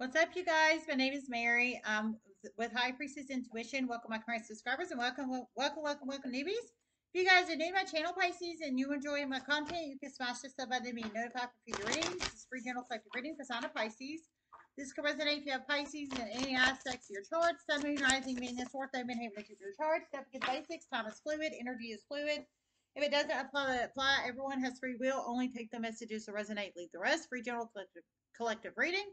What's up, you guys? My name is Mary. Um, with High Priestess Intuition. Welcome, my current subscribers, and welcome, welcome, welcome, welcome, newbies. If you guys are new to my channel, Pisces, and you enjoy my content, you can smash the sub button to be notified for future readings. This is free general collective reading for sign of Pisces. This can resonate if you have Pisces in any aspects of your chart. Sun, Moon, Rising, Venus, North Node, Midheaven, your chart. Stuff against basics. Time is fluid. Energy is fluid. If it doesn't apply, apply, everyone has free will. Only take the messages that resonate. Leave the rest. Free general collective, collective reading.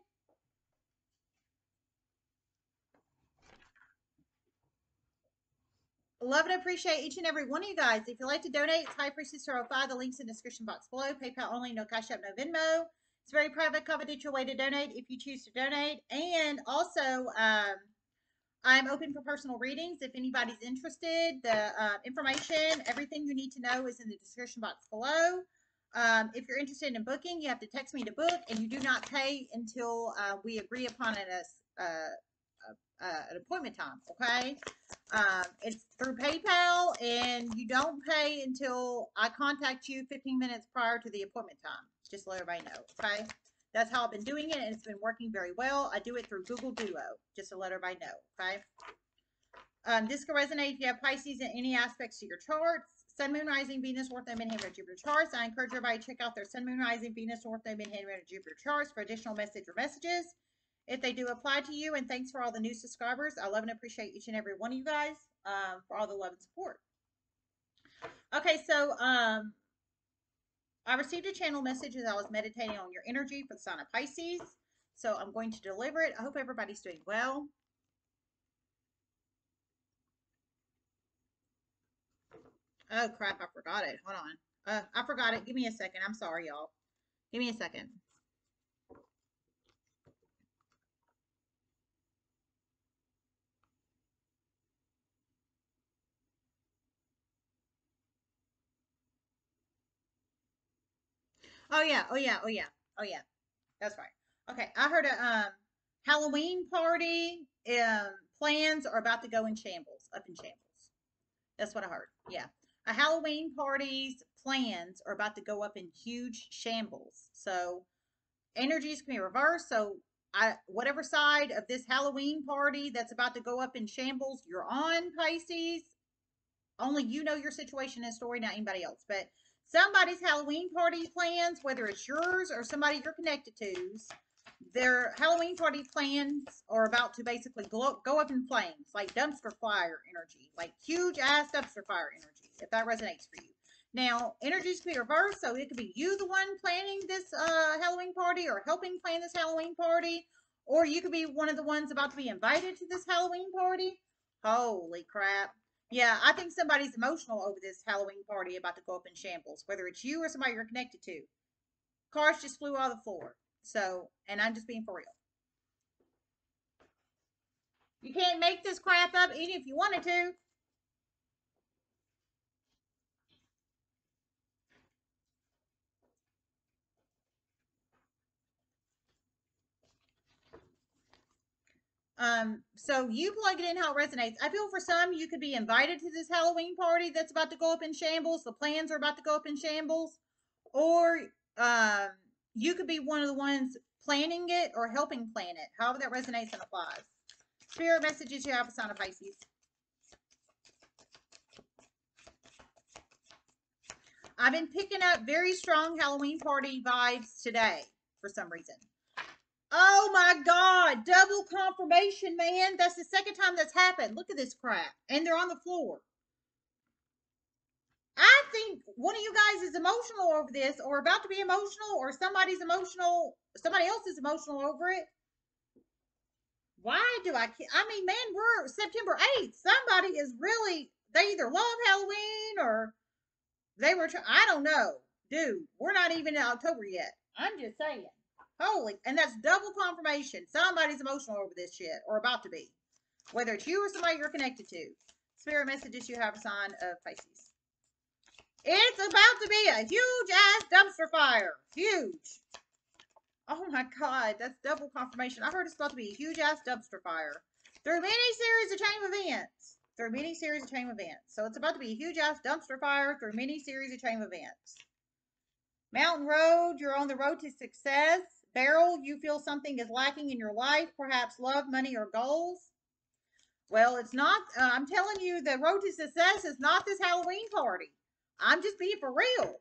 Love and appreciate each and every one of you guys. If you'd like to donate, it's High Priestess 05. The link's in the description box below. PayPal only, no Cash App, no Venmo. It's a very private, confidential way to donate if you choose to donate. And also, um, I'm open for personal readings. If anybody's interested, the uh, information, everything you need to know is in the description box below. Um, if you're interested in booking, you have to text me to book, and you do not pay until uh, we agree upon an, uh, uh, an appointment time. Okay, um, it's through PayPal, and you don't pay until I contact you 15 minutes prior to the appointment time. Just let everybody know. Okay, that's how I've been doing it, and it's been working very well. I do it through Google Duo, just to let everybody know. Okay. Um, this can resonate if you have Pisces in any aspects of your charts. Sun, Moon, Rising, Venus, North Node, Midheaven, Jupiter charts. I encourage everybody to check out their Sun, Moon, Rising, Venus, North Node, Midheaven, Jupiter charts for additional message or messages if they do apply to you. And thanks for all the new subscribers. I love and appreciate each and every one of you guys um, for all the love and support. Okay, so um, I received a channel message as I was meditating on your energy for the sign of Pisces. So I'm going to deliver it. I hope everybody's doing well. Oh crap, I forgot it. Hold on. Uh, I forgot it. Give me a second. I'm sorry, y'all. Give me a second. Oh yeah, oh yeah, oh yeah, oh yeah. That's right. Okay, I heard a um Halloween party um plans are about to go in shambles, up in shambles. That's what I heard. Yeah. A Halloween party's plans are about to go up in huge shambles. So energies can be reversed. So I whatever side of this Halloween party that's about to go up in shambles you're on, Pisces. Only you know your situation and story, not anybody else. But somebody's Halloween party plans, whether it's yours or somebody you're connected to's, their Halloween party plans are about to basically go, go up in flames, like dumpster fire energy, like huge ass dumpster fire energy, if that resonates for you. Now, energies can be reversed, so it could be you the one planning this uh, Halloween party or helping plan this Halloween party, or you could be one of the ones about to be invited to this Halloween party. Holy crap. Yeah, I think somebody's emotional over this Halloween party about to go up in shambles, whether it's you or somebody you're connected to. Cars just flew off the floor. So, and I'm just being for real. You can't make this crap up even if you wanted to. Um, so you plug it in how it resonates. I feel for some, you could be invited to this Halloween party that's about to go up in shambles. The plans are about to go up in shambles. Or um, you could be one of the ones planning it or helping plan it. However that resonates and applies. Spirit messages you have a sign of Pisces. I've been picking up very strong Halloween party vibes today for some reason. Oh my God, double confirmation, man. That's the second time that's happened. Look at this crap. And they're on the floor. I think one of you guys is emotional over this or about to be emotional or somebody's emotional, somebody else is emotional over it. Why do I, I mean, man, we're September 8th. Somebody is really, they either love Halloween or they were, I don't know. Dude, we're not even in October yet. I'm just saying. Holy, and that's double confirmation. Somebody's emotional over this shit, or about to be. Whether it's you or somebody you're connected to. Spirit messages you have a sign of Pisces. It's about to be a huge ass dumpster fire. Huge. Oh my god, that's double confirmation. I heard it's about to be a huge ass dumpster fire. Through many series of chain events. Through many series of chain events. So it's about to be a huge ass dumpster fire through many series of chain events. Mountain Road, you're on the road to success Beryl, you feel something is lacking in your life, perhaps love, money, or goals. Well, it's not, uh, I'm telling you, the road to success is not this Halloween party. I'm just being for real.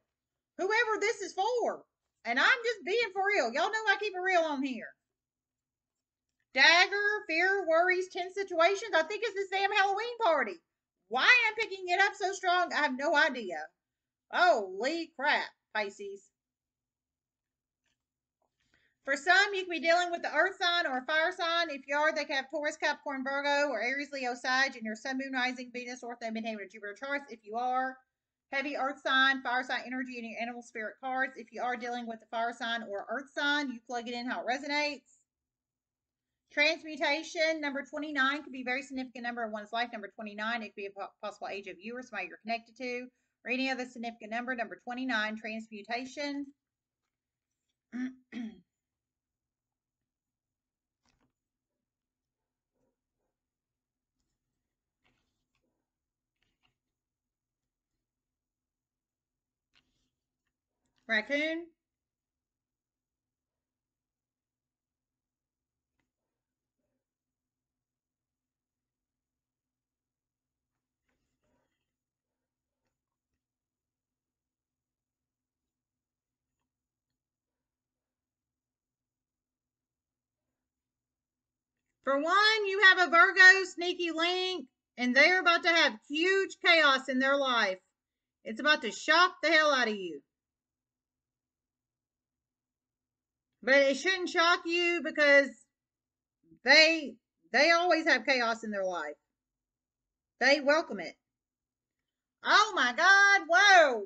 Whoever this is for. And I'm just being for real. Y'all know I keep it real on here. Dagger, fear, worries, tense situations. I think it's this damn Halloween party. Why I'm picking it up so strong, I have no idea. Holy crap, Pisces. For some, you could be dealing with the earth sign or fire sign. If you are, they could have Taurus, Capricorn, Virgo, or Aries, Leo, Sag, and your Sun, Moon, Rising, Venus, North Node, Midheaven, or Jupiter charts. If you are, heavy earth sign, fire sign energy, and your animal spirit cards. If you are dealing with the fire sign or earth sign, you plug it in how it resonates. Transmutation, number 29, could be a very significant number in one's life. Number 29, it could be a possible age of you or somebody you're connected to, or any other significant number. Number 29, transmutation. Raccoon. For one, you have a Virgo sneaky link, and they're about to have huge chaos in their life. It's about to shock the hell out of you. But it shouldn't shock you because they they always have chaos in their life. They welcome it. Oh my God, whoa.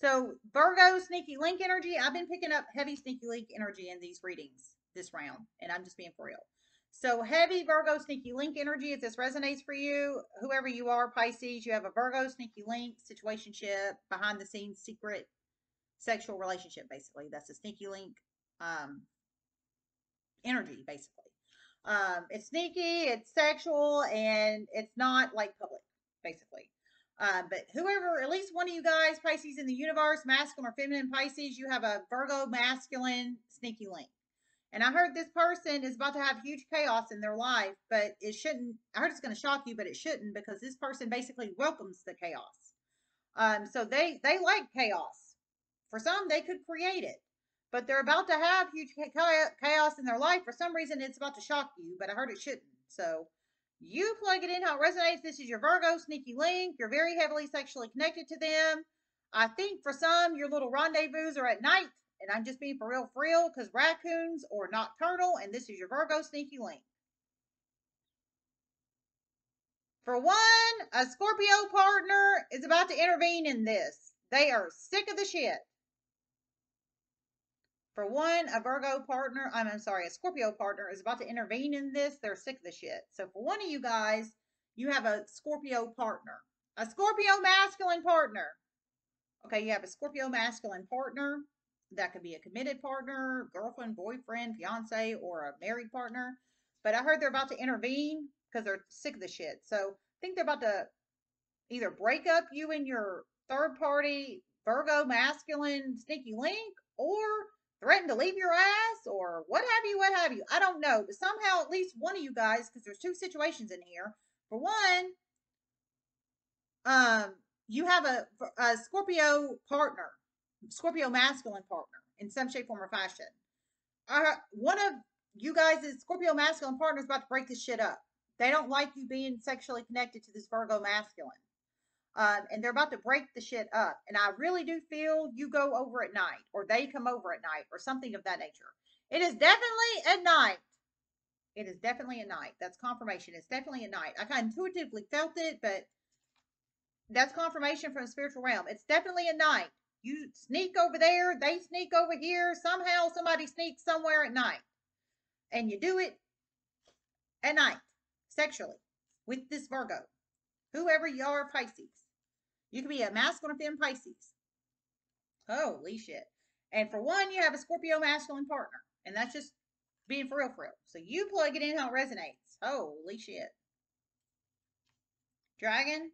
So Virgo sneaky link energy. I've been picking up heavy sneaky link energy in these readings this round, and I'm just being for real. So heavy Virgo sneaky link energy. If this resonates for you, whoever you are, Pisces, you have a Virgo sneaky link situationship, behind the scenes secret sexual relationship, basically. That's a sneaky link um, energy, basically. Um, it's sneaky, it's sexual, and it's not like public, basically. Uh, but whoever, at least one of you guys, Pisces in the universe, masculine or feminine Pisces, you have a Virgo masculine sneaky link. And I heard this person is about to have huge chaos in their life, but it shouldn't. I heard it's going to shock you, but it shouldn't because this person basically welcomes the chaos. Um, so they they like chaos. For some, they could create it but they're about to have huge chaos in their life. For some reason, it's about to shock you, but I heard it shouldn't. So you plug it in how it resonates. This is your Virgo sneaky link. You're very heavily sexually connected to them. I think for some, your little rendezvous are at night, and I'm just being for real, for real, because raccoons are nocturnal, and this is your Virgo sneaky link. For one, a Scorpio partner is about to intervene in this. They are sick of the shit. For one, a Virgo partner, I'm, I'm sorry, a Scorpio partner is about to intervene in this. They're sick of the shit. So for one of you guys, you have a Scorpio partner, a Scorpio masculine partner. Okay, you have a Scorpio masculine partner. That could be a committed partner, girlfriend, boyfriend, fiance, or a married partner. But I heard they're about to intervene because they're sick of the shit. So I think they're about to either break up you and your third party Virgo masculine sneaky link, or threaten to leave your ass or what have you, what have you. I don't know. But somehow, at least one of you guys, because there's two situations in here. For one, um, you have a, a Scorpio partner, Scorpio masculine partner in some shape, form, or fashion. Uh, one of you guys' is Scorpio masculine partner is about to break this shit up. They don't like you being sexually connected to this Virgo masculine um, and they're about to break the shit up. And I really do feel you go over at night, or they come over at night, or something of that nature. It is definitely at night. It is definitely at night. That's confirmation. It's definitely at night. I kind of intuitively felt it, but that's confirmation from the spiritual realm. It's definitely at night. You sneak over there, they sneak over here. Somehow somebody sneaks somewhere at night. And you do it at night, sexually, with this Virgo. Whoever you are, Pisces. You could be a masculine femme Pisces. Holy shit. And for one, you have a Scorpio masculine partner. And that's just being for real, for real. So you plug it in how it resonates. Holy shit. Dragon.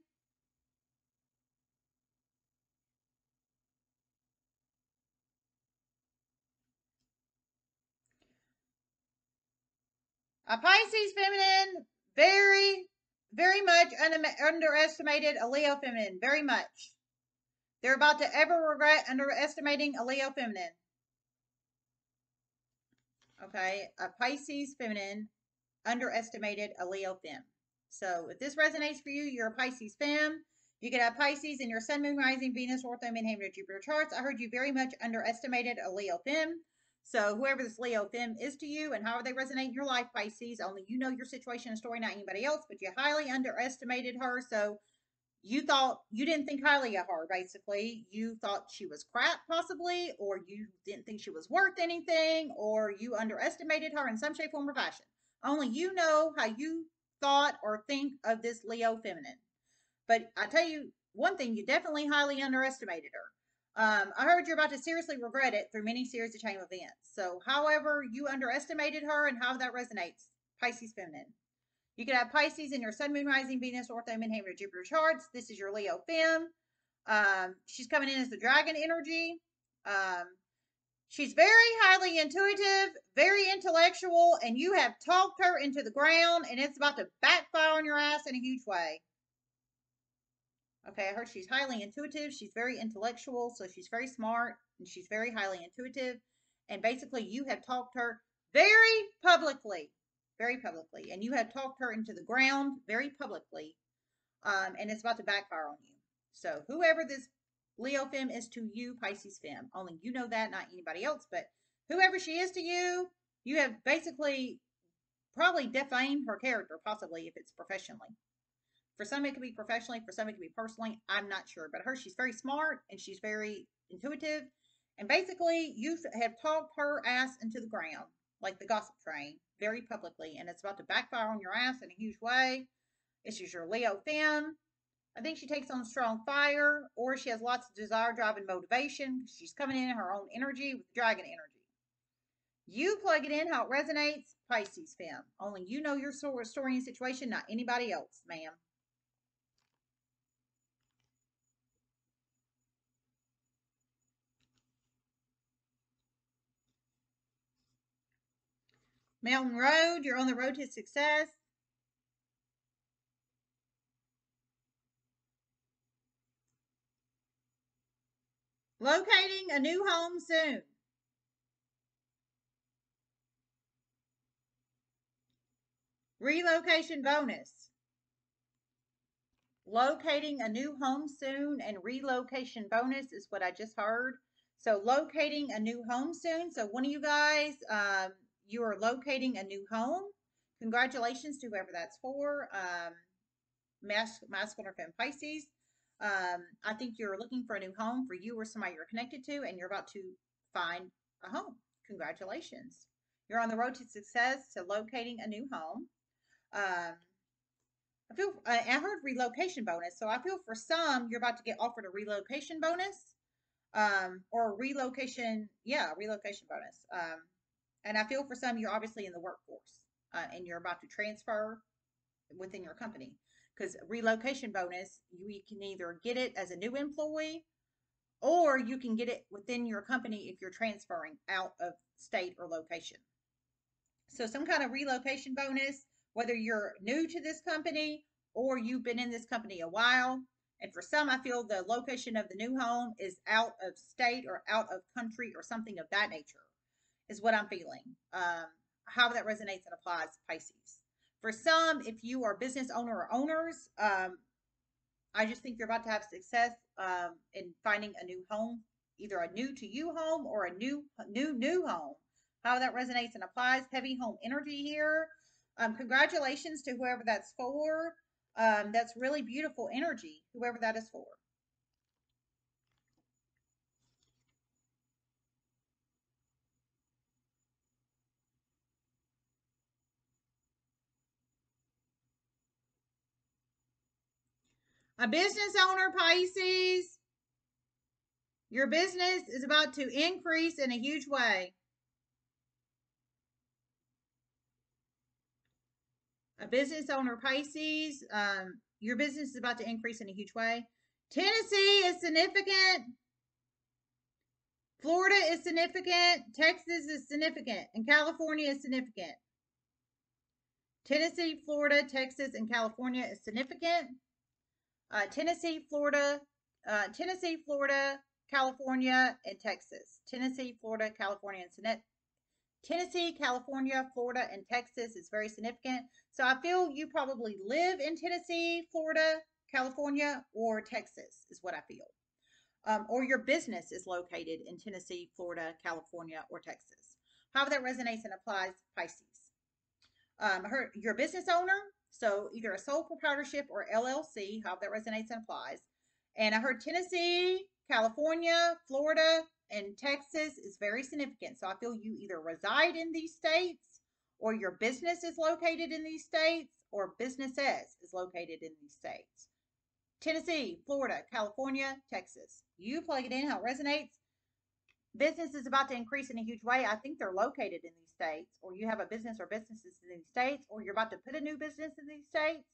A Pisces feminine, very very much un- underestimated a Leo feminine. Very much. They're about to ever regret underestimating a Leo feminine. Okay, a Pisces feminine underestimated a Leo fem. So if this resonates for you, you're a Pisces fem. You could have Pisces in your Sun, Moon, Rising, Venus, Ortho, Midheaven, Jupiter charts. I heard you very much underestimated a Leo fem. So whoever this Leo fem is to you and however they resonate in your life, Pisces, only you know your situation and story, not anybody else, but you highly underestimated her. So you thought you didn't think highly of her, basically. You thought she was crap, possibly, or you didn't think she was worth anything, or you underestimated her in some shape, form, or fashion. Only you know how you thought or think of this Leo feminine. But I tell you one thing, you definitely highly underestimated her. Um, I heard you're about to seriously regret it through many series of chain events. So, however, you underestimated her and how that resonates, Pisces feminine. You could have Pisces in your Sun, Moon, Rising, Venus, Ortho, Midheaven, Jupiter charts. This is your Leo fem. Um, she's coming in as the dragon energy. Um, she's very highly intuitive, very intellectual, and you have talked her into the ground, and it's about to backfire on your ass in a huge way. Okay, I heard she's highly intuitive. She's very intellectual, so she's very smart, and she's very highly intuitive. And basically, you have talked her very publicly very publicly, and you have talked her into the ground very publicly, um, and it's about to backfire on you. So whoever this Leo fem is to you, Pisces fem, only you know that, not anybody else, but whoever she is to you, you have basically probably defamed her character, possibly if it's professionally. For some, it could be professionally. For some, it could be personally. I'm not sure. But her, she's very smart and she's very intuitive. And basically, you have talked her ass into the ground like the gossip train very publicly, and it's about to backfire on your ass in a huge way. This is your Leo fem. I think she takes on strong fire, or she has lots of desire, drive, and motivation. She's coming in her own energy with dragon energy. You plug it in how it resonates, Pisces fem. Only you know your story and situation, not anybody else, ma'am. Mountain Road, you're on the road to success. Locating a new home soon. Relocation bonus. Locating a new home soon and relocation bonus is what I just heard. So locating a new home soon. So one of you guys, um, you are locating a new home. Congratulations to whoever that's for. Um, mas- masculine or femme Pisces. Um, I think you're looking for a new home for you or somebody you're connected to, and you're about to find a home. Congratulations. You're on the road to success to locating a new home. Um, I feel I heard relocation bonus, so I feel for some you're about to get offered a relocation bonus, um, or a relocation, yeah, relocation bonus. Um, and I feel for some, you're obviously in the workforce uh, and you're about to transfer within your company because relocation bonus, you can either get it as a new employee or you can get it within your company if you're transferring out of state or location. So, some kind of relocation bonus, whether you're new to this company or you've been in this company a while. And for some, I feel the location of the new home is out of state or out of country or something of that nature is what I'm feeling. Um, how that resonates and applies Pisces. For some, if you are business owner or owners, um, I just think you're about to have success um, in finding a new home, either a new to you home or a new, new, new home. How that resonates and applies. Heavy home energy here. Um, congratulations to whoever that's for. Um, that's really beautiful energy, whoever that is for. A business owner, Pisces, your business is about to increase in a huge way. A business owner, Pisces, um, your business is about to increase in a huge way. Tennessee is significant. Florida is significant. Texas is significant. And California is significant. Tennessee, Florida, Texas, and California is significant. Uh, Tennessee, Florida, uh, Tennessee, Florida, California, and Texas. Tennessee, Florida, California, and. Tennessee, California, Florida, and Texas is very significant. So I feel you probably live in Tennessee, Florida, California, or Texas, is what I feel. Um, or your business is located in Tennessee, Florida, California, or Texas. However, that resonates and applies Pisces. Um, her, your business owner, so either a sole proprietorship or LLC, however that resonates and applies. And I heard Tennessee, California, Florida, and Texas is very significant. So I feel you either reside in these states or your business is located in these states or businesses is located in these states. Tennessee, Florida, California, Texas. You plug it in how it resonates. Business is about to increase in a huge way. I think they're located in these states, or you have a business or businesses in these states, or you're about to put a new business in these states.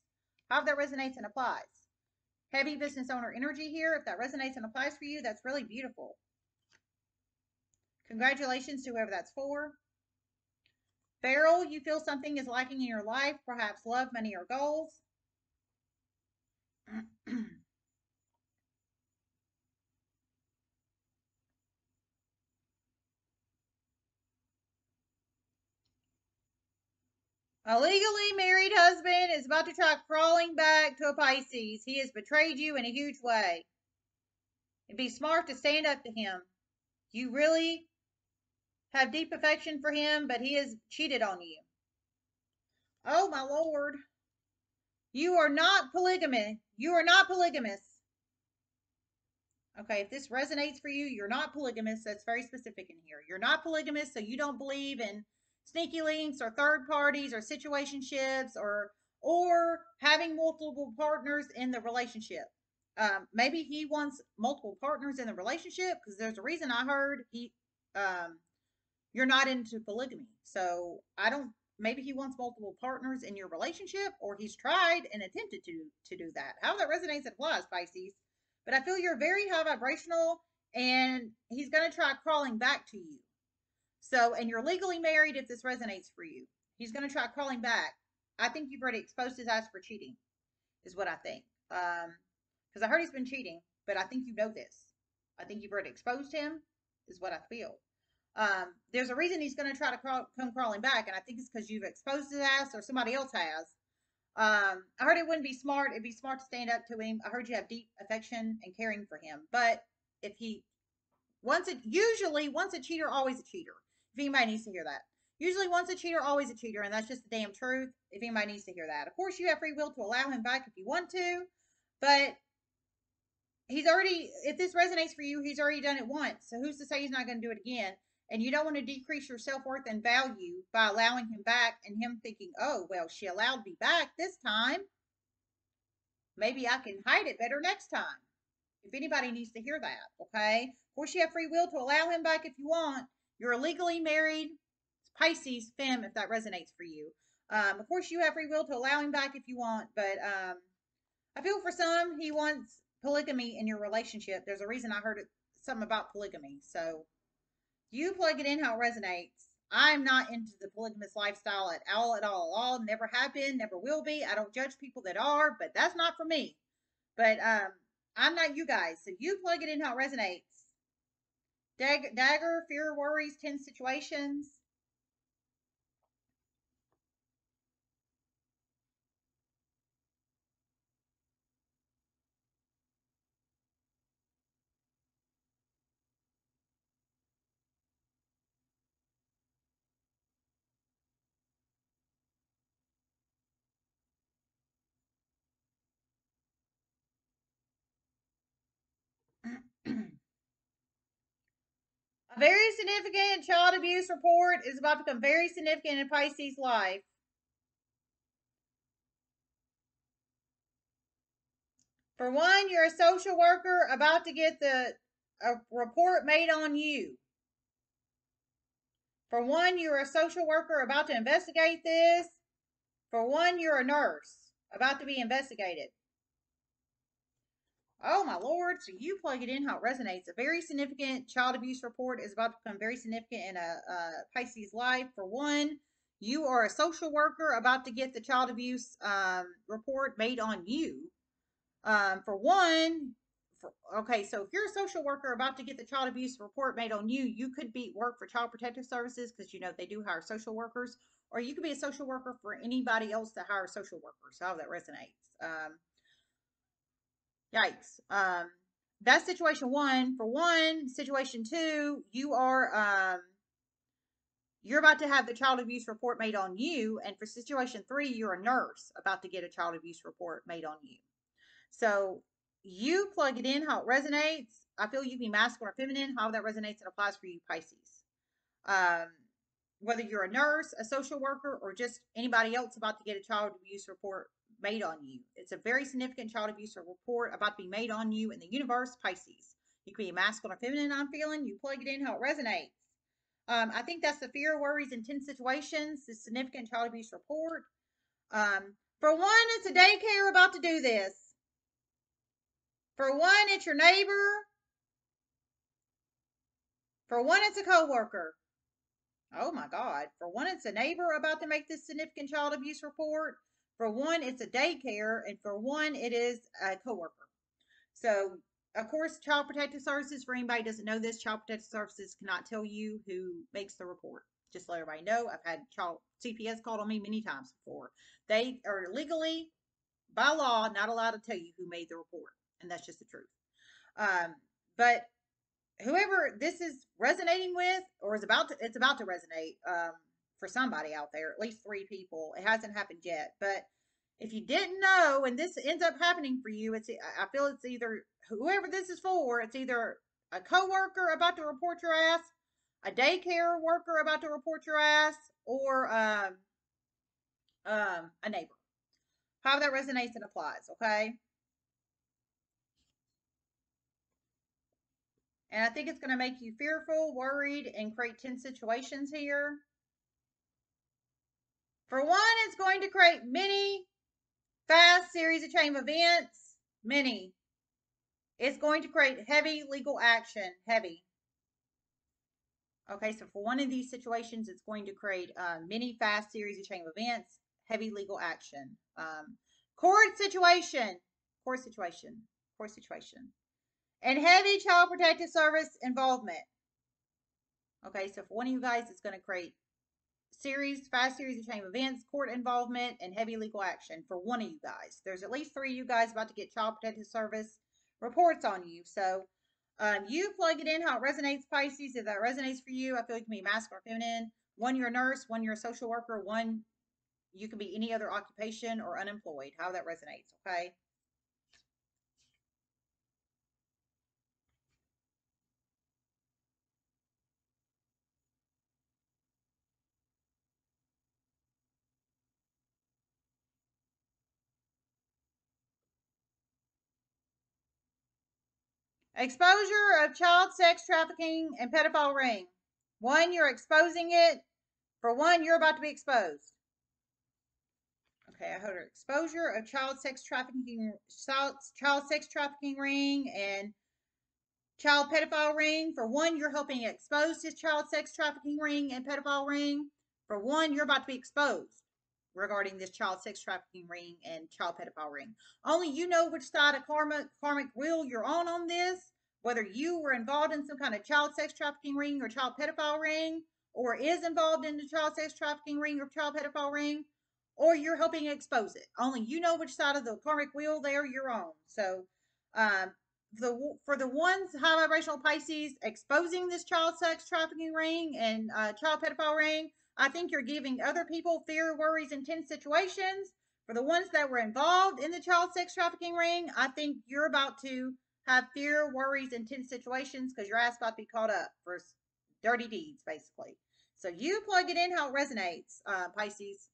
how that resonates and applies. Heavy business owner energy here. If that resonates and applies for you, that's really beautiful. Congratulations to whoever that's for. Beryl, you feel something is lacking in your life, perhaps love, money, or goals. A legally married husband is about to try crawling back to a Pisces. He has betrayed you in a huge way. It'd be smart to stand up to him. You really have deep affection for him, but he has cheated on you. Oh, my Lord. You are not polygamous. You are not polygamous. Okay, if this resonates for you, you're not polygamous. That's very specific in here. You're not polygamous, so you don't believe in sneaky links or third parties or situationships or or having multiple partners in the relationship. Um, maybe he wants multiple partners in the relationship because there's a reason I heard he um, you're not into polygamy. So I don't maybe he wants multiple partners in your relationship or he's tried and attempted to to do that. How that resonates applies, Pisces. But I feel you're very high vibrational and he's going to try crawling back to you. So, and you're legally married if this resonates for you. He's going to try crawling back. I think you've already exposed his ass for cheating, is what I think. Um, because I heard he's been cheating, but I think you know this. I think you've already exposed him, is what I feel. Um, there's a reason he's going to try to crawl, come crawling back, and I think it's because you've exposed his ass or somebody else has. Um, I heard it wouldn't be smart. It'd be smart to stand up to him. I heard you have deep affection and caring for him. But if he once it usually once a cheater, always a cheater. If anybody needs to hear that. Usually once a cheater, always a cheater, and that's just the damn truth. If anybody needs to hear that. Of course you have free will to allow him back if you want to, but he's already if this resonates for you, he's already done it once. So who's to say he's not going to do it again? And you don't want to decrease your self worth and value by allowing him back and him thinking, oh, well, she allowed me back this time. Maybe I can hide it better next time. If anybody needs to hear that, okay? Of course, you have free will to allow him back if you want. You're a legally married Pisces femme, if that resonates for you. Um, of course, you have free will to allow him back if you want, but um, I feel for some, he wants polygamy in your relationship. There's a reason I heard it, something about polygamy. So you plug it in how it resonates. I'm not into the polygamous lifestyle at all, at all, at all. Never have been, never will be. I don't judge people that are, but that's not for me. But um, I'm not you guys. So you plug it in how it resonates. Dag- dagger, fear, worries, tense situations. A very significant child abuse report is about to become very significant in Pisces' life. For one, you're a social worker about to get the a report made on you. For one, you're a social worker about to investigate this. For one, you're a nurse about to be investigated. Oh my lord! So you plug it in how it resonates. A very significant child abuse report is about to become very significant in a, a Pisces life. For one, you are a social worker about to get the child abuse um, report made on you. Um, for one, for, okay, so if you're a social worker about to get the child abuse report made on you, you could be work for Child Protective Services because you know they do hire social workers, or you could be a social worker for anybody else that hires social workers. How that resonates. Um, yikes. Um, that's situation one. For one, situation two, you are um, you're about to have the child abuse report made on you, and for situation three, you're a nurse about to get a child abuse report made on you. So you plug it in how it resonates. I feel you be masculine or feminine, how that resonates and applies for you, Pisces. Um, whether you're a nurse, a social worker, or just anybody else about to get a child abuse report made on you. It's a very significant child abuse report about to be made on you in the universe, Pisces. You can be masculine or feminine, I'm feeling. You plug it in how it resonates. Um, I think that's the fear, worries, intense situations, the significant child abuse report. Um, for one, it's a daycare about to do this. For one, it's your neighbor. For one, it's a coworker. Oh my God. For one, it's a neighbor about to make this significant child abuse report. For one, it's a daycare. And for one, it is a coworker. So, of course, Child Protective Services, for anybody doesn't know this, Child Protective Services cannot tell you who makes the report. Just let everybody know. I've had child CPS called on me many times before. They are legally, by law, not allowed to tell you who made the report and that's just the truth. Um, but whoever this is resonating with, or is about to, it's about to resonate um, for somebody out there, at least three people. It hasn't happened yet, but if you didn't know, and this ends up happening for you, it's I feel it's either whoever this is for. It's either a coworker about to report your ass, a daycare worker about to report your ass, or um, um, a neighbor. How that resonates and applies. Okay. And I think it's going to make you fearful, worried, and create tense situations here. For one, it's going to create many fast series of chain events. Many. It's going to create heavy legal action. Heavy. Okay, so for one of these situations, it's going to create uh, many fast series of chain of events, heavy legal action. Um, court situation. Court situation. Court situation and heavy child protective service involvement. Okay, so for one of you guys, it's going to create series, five series of of events, court involvement, and heavy legal action for one of you guys. There's at least three of you guys about to get child protective service reports on you. So um, you plug it in how it resonates, Pisces. If that resonates for you, I feel it can be masculine or feminine. One, you're a nurse. One, you're a social worker. One, you can be any other occupation or unemployed. How that resonates, okay? Exposure of child sex trafficking and pedophile ring. One, you're exposing it. For one, you're about to be exposed. Okay, I heard her. exposure of child sex trafficking, child, child sex trafficking ring and child pedophile ring. For one, you're helping expose this child sex trafficking ring and pedophile ring. For one, you're about to be exposed regarding this child sex trafficking ring and child pedophile ring. Only you know which side of karma, karmic wheel you're on on this, whether you were involved in some kind of child sex trafficking ring or child pedophile ring, or is involved in the child sex trafficking ring or child pedophile ring, or you're helping expose it. Only you know which side of the karmic wheel there you're on. So, um, the for the ones high vibrational Pisces exposing this child sex trafficking ring and uh, child pedophile ring, I think you're giving other people fear, worries, and tense situations. For the ones that were involved in the child sex trafficking ring, I think you're about to have fear, worries, and tense situations because your ass about to be caught up for dirty deeds, basically. So you plug it in how it resonates, uh, Pisces.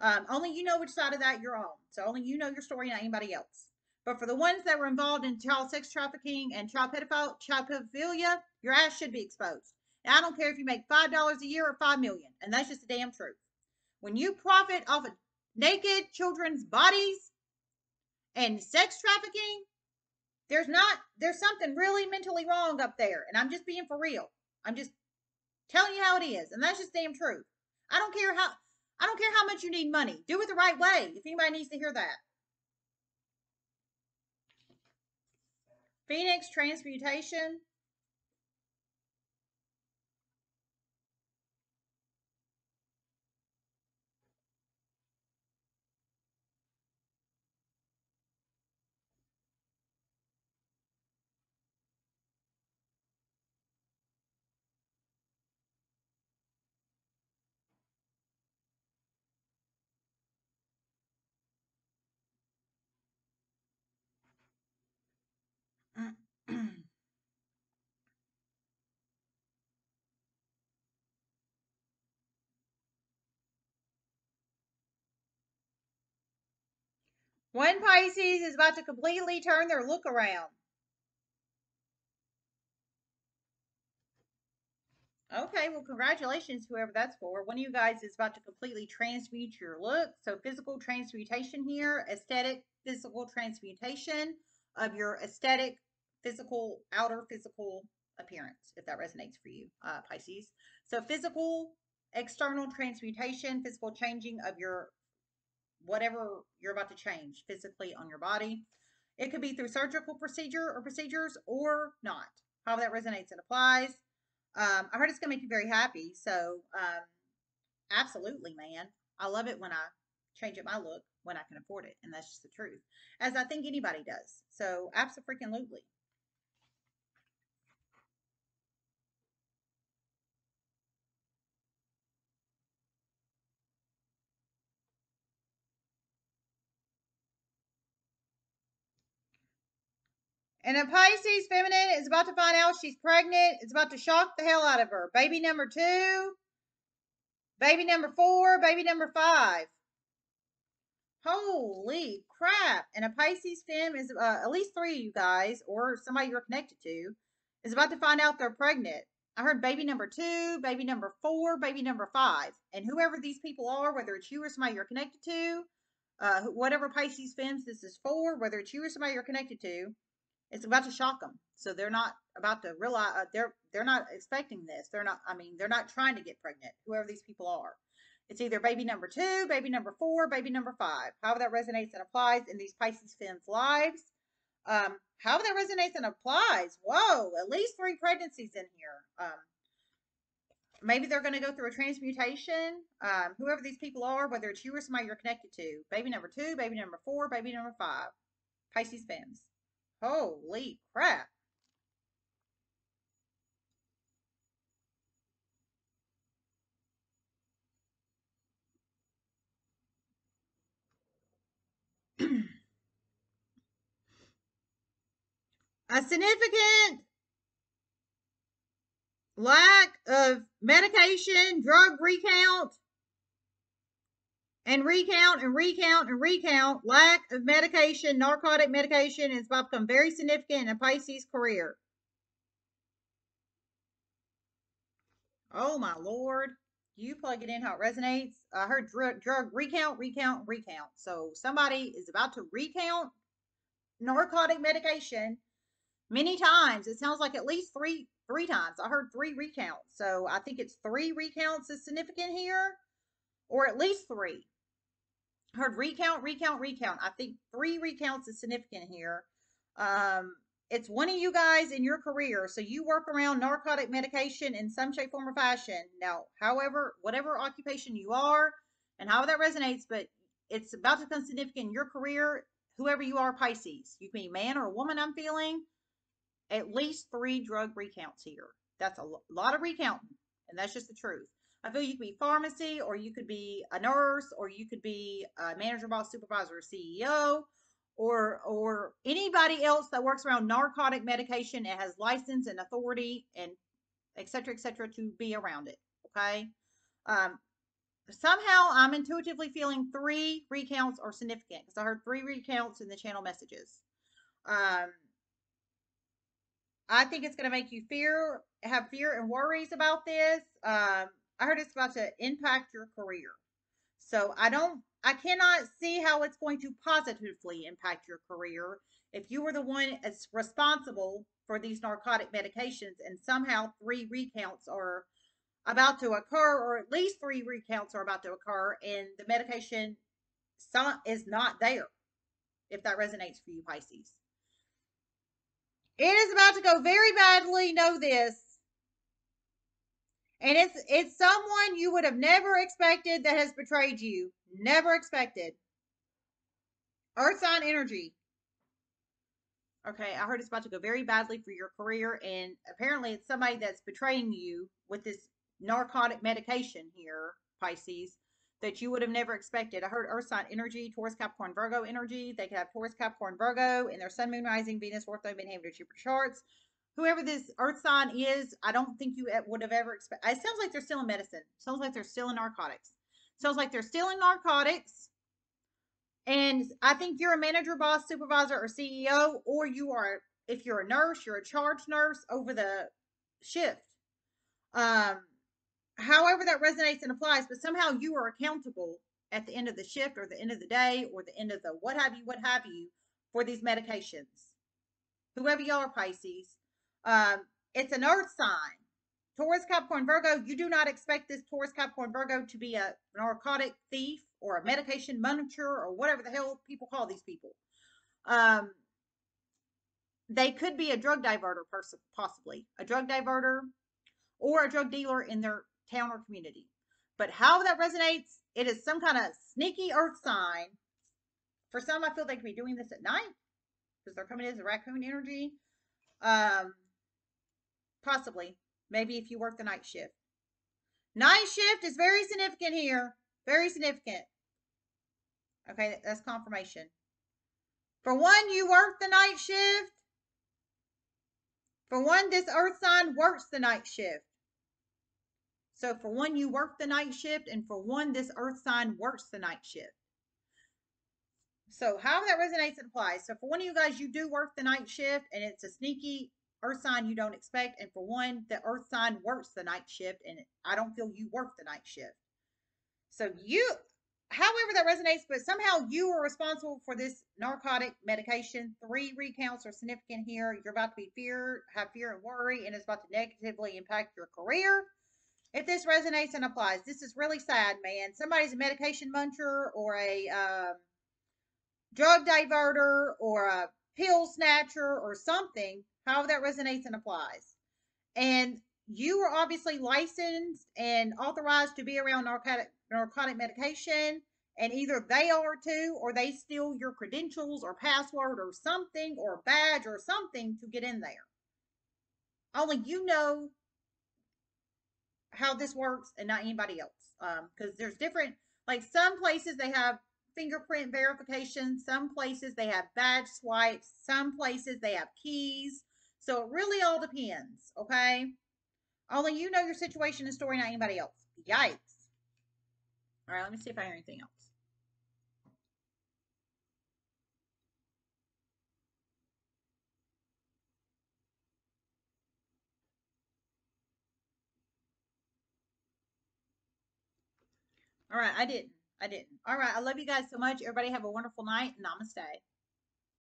Um, only you know which side of that you're on. So only you know your story, not anybody else. But for the ones that were involved in child sex trafficking and child child pedophilia, your ass should be exposed. And I don't care if you make five dollars a year or five million, and that's just the damn truth. When you profit off of naked children's bodies and sex trafficking, there's not there's something really mentally wrong up there, and I'm just being for real. I'm just telling you how it is, and that's just damn truth. I don't care how I don't care how much you need money. Do it the right way. If anybody needs to hear that. Phoenix transmutation. One Pisces is about to completely turn their look around. Okay, well, congratulations, whoever that's for. One of you guys is about to completely transmute your look. So, physical transmutation here, aesthetic, physical transmutation of your aesthetic, physical, outer physical appearance, if that resonates for you, uh, Pisces. So, physical, external transmutation, physical changing of your whatever you're about to change physically on your body. It could be through surgical procedure or procedures or not. However that resonates and applies. Um, I heard it's going to make you very happy. So, um, absolutely, man. I love it when I change up my look when I can afford it. And that's just the truth, as I think anybody does. So, absolutely. And a Pisces feminine is about to find out she's pregnant. It's about to shock the hell out of her. Baby number two, baby number four, baby number five. Holy crap. And a Pisces fem is uh, at least three of you guys, or somebody you're connected to, is about to find out they're pregnant. I heard baby number two, baby number four, baby number five. And whoever these people are, whether it's you or somebody you're connected to, uh, whatever Pisces fems this is for, whether it's you or somebody you're connected to, it's about to shock them. So they're not about to realize uh, they're they're not expecting this. They're not. I mean, they're not trying to get pregnant. Whoever these people are, it's either baby number two, baby number four, baby number five. However that resonates and applies in these Pisces fans' lives. Um, however that resonates and applies. Whoa, at least three pregnancies in here. Um, maybe they're going to go through a transmutation. Um, whoever these people are, whether it's you or somebody you're connected to. Baby number two, baby number four, baby number five. Pisces fans. Holy crap. a significant lack of medication, drug recount, and recount and recount and recount lack of medication, narcotic medication has become very significant in a Pisces career. Oh my lord. You plug it in how it resonates. I heard drug, drug recount, recount, recount. So somebody is about to recount narcotic medication many times. It sounds like at least three three times. I heard three recounts. So I think it's three recounts is significant here, or at least three heard recount, recount, recount. I think three recounts is significant here. Um, it's one of you guys in your career, so you work around narcotic medication in some shape, form, or fashion. Now, however, whatever occupation you are, and how that resonates, but it's about to become significant in your career. Whoever you are, Pisces, you can be man or a woman. I'm feeling at least three drug recounts here. That's a lot of recounting, and that's just the truth. I feel you could be pharmacy, or you could be a nurse, or you could be a manager, boss, supervisor, or CEO, or or anybody else that works around narcotic medication and has license and authority and et cetera, et cetera, to be around it. Okay. Um, somehow I'm intuitively feeling three recounts are significant because I heard three recounts in the channel messages. Um, I think it's going to make you fear, have fear and worries about this. Um, I heard it's about to impact your career. So I don't, I cannot see how it's going to positively impact your career if you were the one that's responsible for these narcotic medications and somehow three recounts are about to occur, or at least three recounts are about to occur, and the medication is not there. If that resonates for you, Pisces, it is about to go very badly. Know this. And it's it's someone you would have never expected that has betrayed you. Never expected. Earth sign energy. Okay, I heard it's about to go very badly for your career, and apparently it's somebody that's betraying you with this narcotic medication here, Pisces, that you would have never expected. I heard Earth sign energy, Taurus, Capricorn, Virgo energy. They could have Taurus, Capricorn, Virgo in their Sun, Moon, Rising, Venus, Ortho, Midheaven, Jupiter charts. Whoever this Earth sign is, I don't think you would have ever expected. It sounds like they're still in medicine. Sounds like they're still in narcotics. Sounds like they're still in narcotics and I think you're a manager, boss, supervisor, or CEO, or you are, if you're a nurse, you're a charge nurse over the shift. Um, however that resonates and applies, but somehow you are accountable at the end of the shift or the end of the day or the end of the what have you, what have you for these medications. Whoever y'all are Pisces, um, it's an earth sign. Taurus, Capricorn, Virgo, you do not expect this Taurus, Capricorn, Virgo to be a narcotic thief or a medication monitor or whatever the hell people call these people. Um, they could be a drug diverter, person, possibly a drug diverter or a drug dealer in their town or community. But how that resonates, it is some kind of sneaky earth sign. For some, I feel they could be doing this at night because they're coming in as a raccoon energy. Um, possibly. Maybe if you work the night shift. Night shift is very significant here. Very significant. Okay, that's confirmation. For one, you work the night shift. For one, this earth sign works the night shift. So for one, you work the night shift, and for one, this earth sign works the night shift. So how that resonates and applies. So for one of you guys, you do work the night shift, and it's a sneaky earth sign you don't expect. And for one, the earth sign works the night shift, and I don't feel you work the night shift. So you, however that resonates, but somehow you are responsible for this narcotic medication. Three recounts are significant here. You're about to be fear, have fear and worry, and it's about to negatively impact your career. If this resonates and applies, this is really sad, man. Somebody's a medication muncher or a um, drug diverter or a pill snatcher or something, however that resonates and applies. And you are obviously licensed and authorized to be around narcotic narcotic medication and either they are too or they steal your credentials or password or something or badge or something to get in there. Only you know how this works and not anybody else. Because um, there's different, like some places they have fingerprint verification, some places they have badge swipes, some places they have keys. So it really all depends, okay? Only you know your situation and story, not anybody else. Yikes. All right, let me see if I hear anything else. All right, I didn't. I didn't. All right, I love you guys so much. Everybody have a wonderful night. Namaste.